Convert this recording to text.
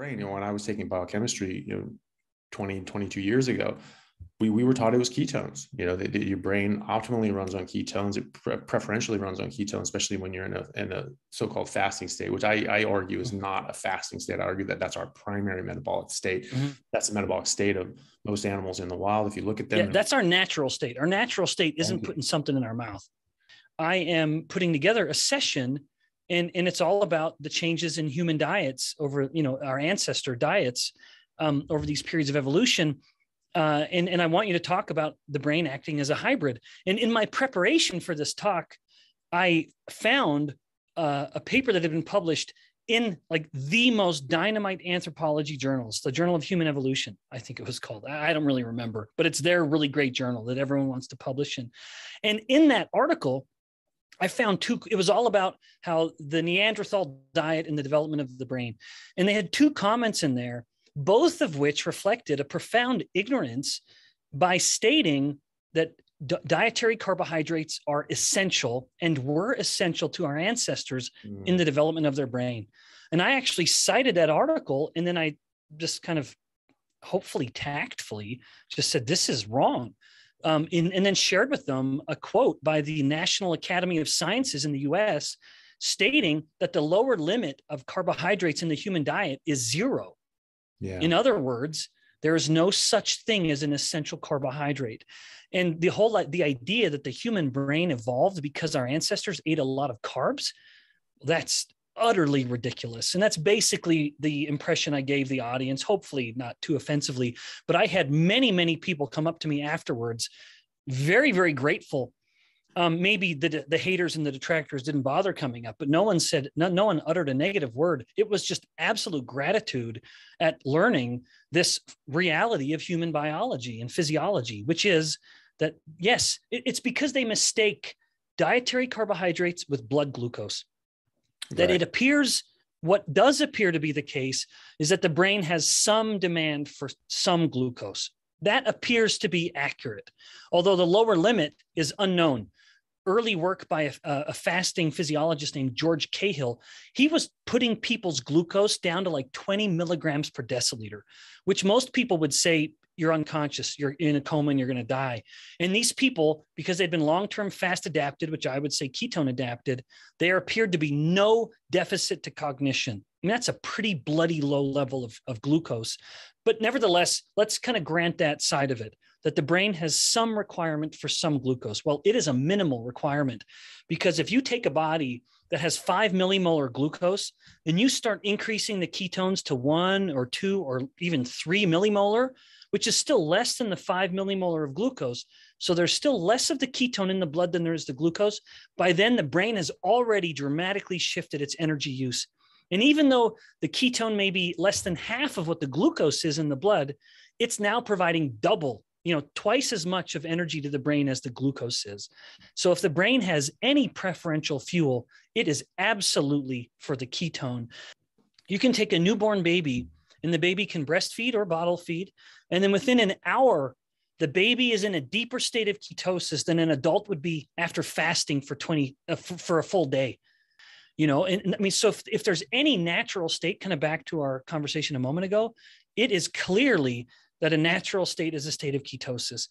brain. You know, when I was taking biochemistry, you know, 20, 22 years ago, we, we were taught it was ketones. You know, that your brain optimally runs on ketones. It pre- preferentially runs on ketones, especially when you're in a, in a so-called fasting state, which I, I argue is not a fasting state. I argue that that's our primary metabolic state. Mm-hmm. That's the metabolic state of most animals in the wild. If you look at them, yeah, that's our natural state. Our natural state isn't putting something in our mouth. I am putting together a session and, and it's all about the changes in human diets over, you know, our ancestor diets um, over these periods of evolution uh, and, and I want you to talk about the brain acting as a hybrid. And in my preparation for this talk, I found uh, a paper that had been published in like the most dynamite anthropology journals, the Journal of Human Evolution, I think it was called. I don't really remember, but it's their really great journal that everyone wants to publish in. And in that article, I found two, it was all about how the Neanderthal diet and the development of the brain. And they had two comments in there both of which reflected a profound ignorance by stating that dietary carbohydrates are essential and were essential to our ancestors mm. in the development of their brain. And I actually cited that article and then I just kind of hopefully tactfully just said, this is wrong. Um, in, and then shared with them a quote by the National Academy of Sciences in the US stating that the lower limit of carbohydrates in the human diet is zero. Yeah. In other words, there is no such thing as an essential carbohydrate. And the whole the idea that the human brain evolved because our ancestors ate a lot of carbs, that's utterly ridiculous. And that's basically the impression I gave the audience, hopefully not too offensively, but I had many many people come up to me afterwards very very grateful um, maybe the the haters and the detractors didn't bother coming up, but no one said no, no one uttered a negative word. It was just absolute gratitude at learning this reality of human biology and physiology, which is that yes, it, it's because they mistake dietary carbohydrates with blood glucose. That right. it appears what does appear to be the case is that the brain has some demand for some glucose. That appears to be accurate, although the lower limit is unknown early work by a, a, fasting physiologist named George Cahill, he was putting people's glucose down to like 20 milligrams per deciliter, which most people would say you're unconscious, you're in a coma, and you're going to die. And these people, because they've been long term fast adapted, which I would say ketone adapted, there appeared to be no deficit to cognition. I mean, that's a pretty bloody low level of, of glucose. But nevertheless, let's kind of grant that side of it that the brain has some requirement for some glucose. Well, it is a minimal requirement because if you take a body that has five millimolar glucose and you start increasing the ketones to one or two or even three millimolar, which is still less than the five millimolar of glucose. So there's still less of the ketone in the blood than there is the glucose. By then, the brain has already dramatically shifted its energy use. And even though the ketone may be less than half of what the glucose is in the blood, it's now providing double you know twice as much of energy to the brain as the glucose is so if the brain has any preferential fuel it is absolutely for the ketone you can take a newborn baby and the baby can breastfeed or bottle feed and then within an hour the baby is in a deeper state of ketosis than an adult would be after fasting for 20 uh, for, for a full day you know and, and i mean so if, if there's any natural state kind of back to our conversation a moment ago it is clearly that a natural state is a state of ketosis.